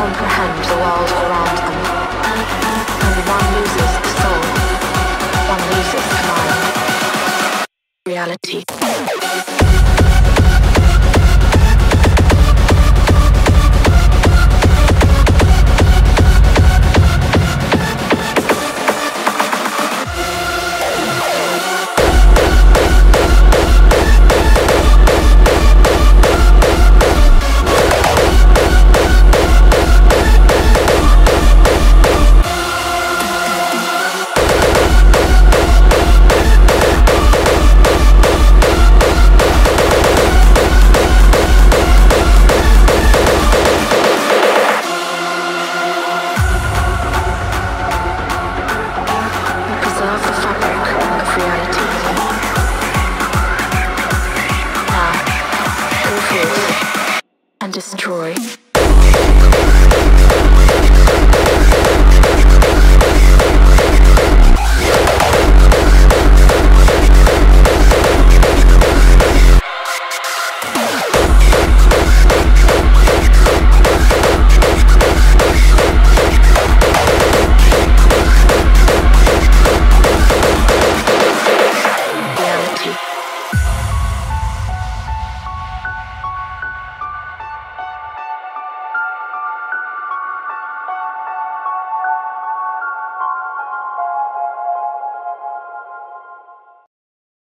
comprehend the world around them. And one loses the soul, one loses the mind. Reality. And destroy.